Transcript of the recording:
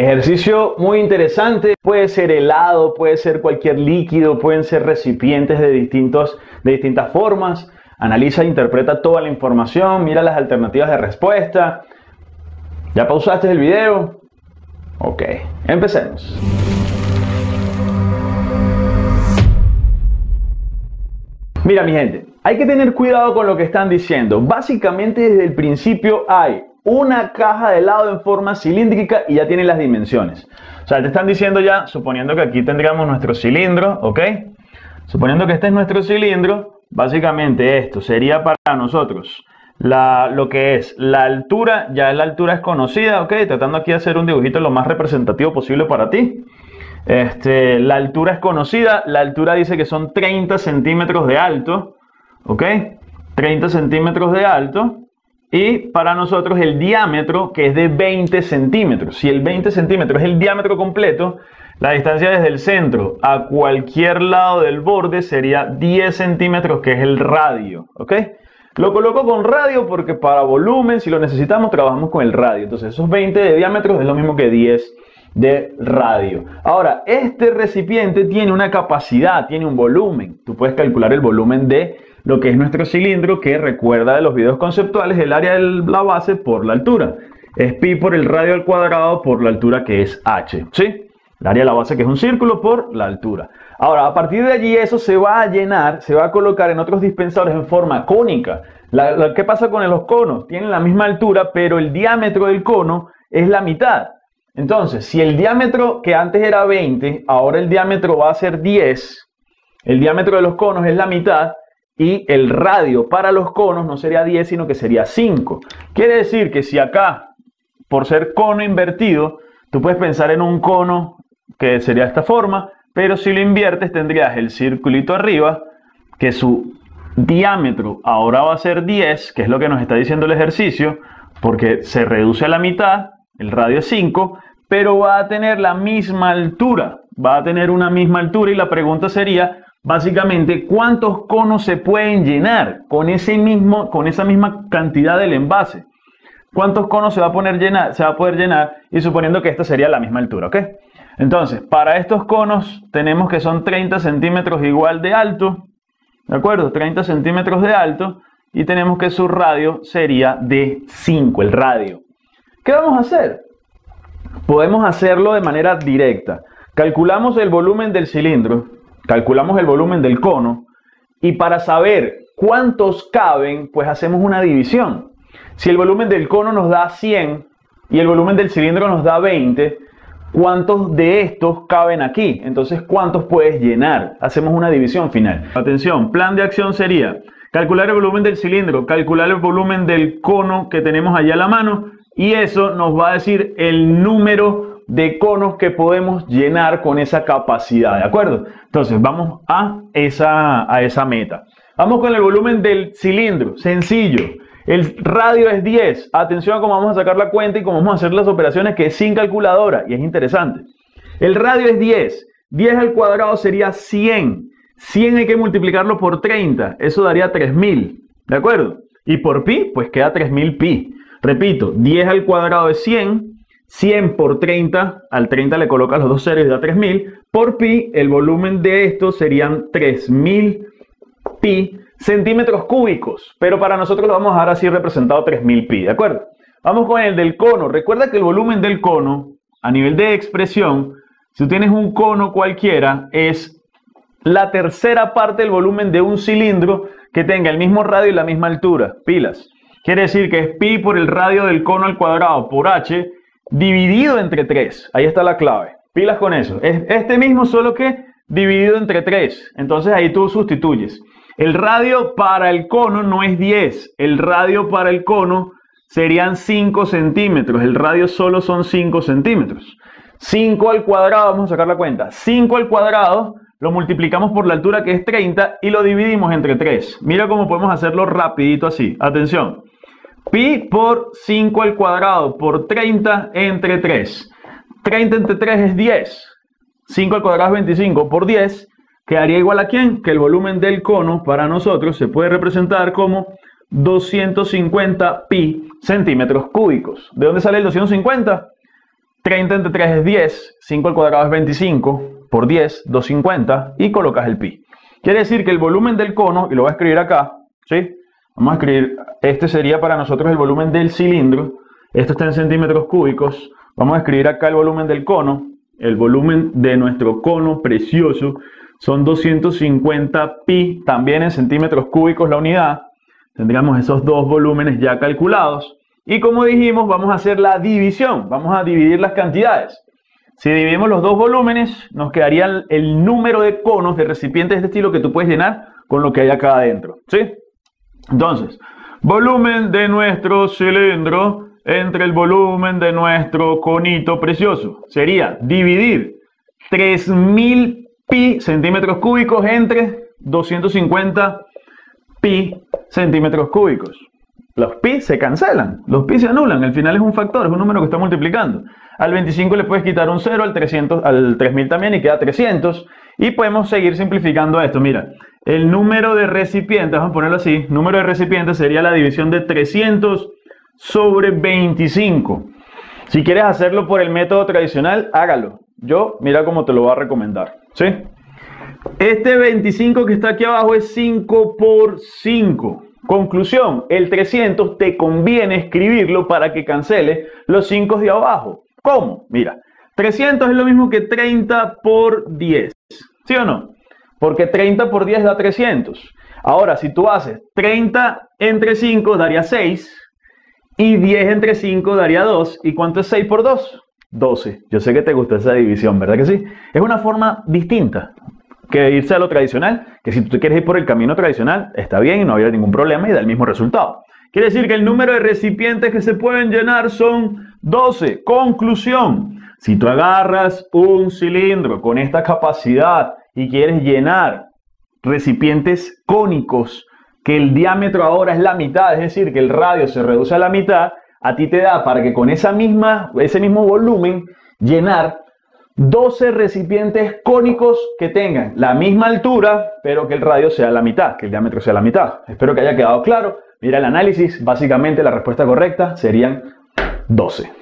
Ejercicio muy interesante, puede ser helado, puede ser cualquier líquido, pueden ser recipientes de, distintos, de distintas formas. Analiza e interpreta toda la información, mira las alternativas de respuesta. ¿Ya pausaste el video? Ok, empecemos. Mira mi gente, hay que tener cuidado con lo que están diciendo. Básicamente desde el principio hay una caja de helado en forma cilíndrica y ya tiene las dimensiones. O sea, te están diciendo ya, suponiendo que aquí tendríamos nuestro cilindro, ¿ok? Suponiendo que este es nuestro cilindro, básicamente esto sería para nosotros la, lo que es la altura, ya la altura es conocida, ¿ok? Tratando aquí de hacer un dibujito lo más representativo posible para ti. Este, la altura es conocida, la altura dice que son 30 centímetros de alto, ¿ok? 30 centímetros de alto. Y para nosotros el diámetro, que es de 20 centímetros. Si el 20 centímetros es el diámetro completo, la distancia desde el centro a cualquier lado del borde sería 10 centímetros, que es el radio. ¿Ok? Lo coloco con radio porque para volumen, si lo necesitamos, trabajamos con el radio. Entonces, esos 20 de diámetro es lo mismo que 10 de radio. Ahora, este recipiente tiene una capacidad, tiene un volumen. Tú puedes calcular el volumen de lo que es nuestro cilindro, que recuerda de los videos conceptuales el área de la base por la altura. Es pi por el radio al cuadrado por la altura que es h. ¿Sí? El área de la base que es un círculo por la altura. Ahora, a partir de allí eso se va a llenar, se va a colocar en otros dispensadores en forma cónica. ¿Qué pasa con los conos? Tienen la misma altura, pero el diámetro del cono es la mitad. Entonces, si el diámetro que antes era 20, ahora el diámetro va a ser 10, el diámetro de los conos es la mitad, y el radio para los conos no sería 10, sino que sería 5. Quiere decir que si acá, por ser cono invertido, tú puedes pensar en un cono que sería esta forma, pero si lo inviertes tendrías el circulito arriba, que su diámetro ahora va a ser 10, que es lo que nos está diciendo el ejercicio, porque se reduce a la mitad, el radio es 5, pero va a tener la misma altura, va a tener una misma altura y la pregunta sería, básicamente cuántos conos se pueden llenar con, ese mismo, con esa misma cantidad del envase. ¿Cuántos conos se va, a poner se va a poder llenar? Y suponiendo que esta sería la misma altura, ¿ok? Entonces, para estos conos tenemos que son 30 centímetros igual de alto, ¿de acuerdo? 30 centímetros de alto y tenemos que su radio sería de 5, el radio. ¿Qué vamos a hacer? Podemos hacerlo de manera directa. Calculamos el volumen del cilindro, calculamos el volumen del cono y para saber cuántos caben, pues hacemos una división. Si el volumen del cono nos da 100 y el volumen del cilindro nos da 20, ¿cuántos de estos caben aquí? Entonces, ¿cuántos puedes llenar? Hacemos una división final. Atención, plan de acción sería calcular el volumen del cilindro, calcular el volumen del cono que tenemos allá a la mano y eso nos va a decir el número de conos que podemos llenar con esa capacidad, ¿de acuerdo? Entonces vamos a esa, a esa meta. Vamos con el volumen del cilindro, sencillo. El radio es 10. Atención a cómo vamos a sacar la cuenta y cómo vamos a hacer las operaciones que es sin calculadora y es interesante. El radio es 10. 10 al cuadrado sería 100. 100 hay que multiplicarlo por 30. Eso daría 3000. ¿De acuerdo? Y por pi, pues queda 3000 pi. Repito, 10 al cuadrado es 100. 100 por 30, al 30 le colocas los dos ceros y da 3000. Por pi, el volumen de esto serían 3000 pi centímetros cúbicos. Pero para nosotros lo vamos a dar así representado 3000 pi, ¿de acuerdo? Vamos con el del cono. Recuerda que el volumen del cono, a nivel de expresión, si tú tienes un cono cualquiera, es la tercera parte del volumen de un cilindro que tenga el mismo radio y la misma altura. Pilas. Quiere decir que es pi por el radio del cono al cuadrado por h dividido entre 3. Ahí está la clave. Pilas con eso. Es este mismo, solo que dividido entre 3. Entonces ahí tú sustituyes. El radio para el cono no es 10. El radio para el cono serían 5 centímetros. El radio solo son 5 centímetros. 5 al cuadrado, vamos a sacar la cuenta. 5 al cuadrado lo multiplicamos por la altura que es 30 y lo dividimos entre 3. Mira cómo podemos hacerlo rapidito así. Atención. Pi por 5 al cuadrado por 30 entre 3. 30 entre 3 es 10. 5 al cuadrado es 25 por 10. Quedaría igual a quién? Que el volumen del cono para nosotros se puede representar como 250 pi centímetros cúbicos. ¿De dónde sale el 250? 30 entre 3 es 10, 5 al cuadrado es 25, por 10, 250 y colocas el pi. Quiere decir que el volumen del cono, y lo voy a escribir acá, ¿sí? Vamos a escribir, este sería para nosotros el volumen del cilindro, esto está en centímetros cúbicos, vamos a escribir acá el volumen del cono, el volumen de nuestro cono precioso son 250 pi, también en centímetros cúbicos la unidad, tendríamos esos dos volúmenes ya calculados, y como dijimos, vamos a hacer la división, vamos a dividir las cantidades. Si dividimos los dos volúmenes, nos quedaría el número de conos de recipientes de este estilo que tú puedes llenar con lo que hay acá adentro. ¿sí? Entonces, volumen de nuestro cilindro entre el volumen de nuestro conito precioso sería dividir 3000 pi centímetros cúbicos entre 250 pi centímetros cúbicos. Los pi se cancelan, los pi se anulan, al final es un factor, es un número que está multiplicando. Al 25 le puedes quitar un 0, al, 300, al 3000 también y queda 300. Y podemos seguir simplificando esto. Mira, el número de recipientes, vamos a ponerlo así, número de recipientes sería la división de 300 sobre 25. Si quieres hacerlo por el método tradicional, hágalo. Yo, mira cómo te lo voy a recomendar. ¿Sí? Este 25 que está aquí abajo es 5 por 5. Conclusión, el 300 te conviene escribirlo para que cancele los 5 de abajo. ¿Cómo? Mira, 300 es lo mismo que 30 por 10. ¿Sí o no? Porque 30 por 10 da 300. Ahora, si tú haces 30 entre 5 daría 6 y 10 entre 5 daría 2. ¿Y cuánto es 6 por 2? 12. Yo sé que te gusta esa división, ¿verdad que sí? Es una forma distinta que irse a lo tradicional, que si tú quieres ir por el camino tradicional, está bien y no habría ningún problema y da el mismo resultado. Quiere decir que el número de recipientes que se pueden llenar son 12. Conclusión, si tú agarras un cilindro con esta capacidad y quieres llenar recipientes cónicos que el diámetro ahora es la mitad, es decir, que el radio se reduce a la mitad, a ti te da para que con esa misma, ese mismo volumen llenar 12 recipientes cónicos que tengan la misma altura, pero que el radio sea la mitad, que el diámetro sea la mitad. Espero que haya quedado claro. Mira el análisis, básicamente la respuesta correcta serían 12.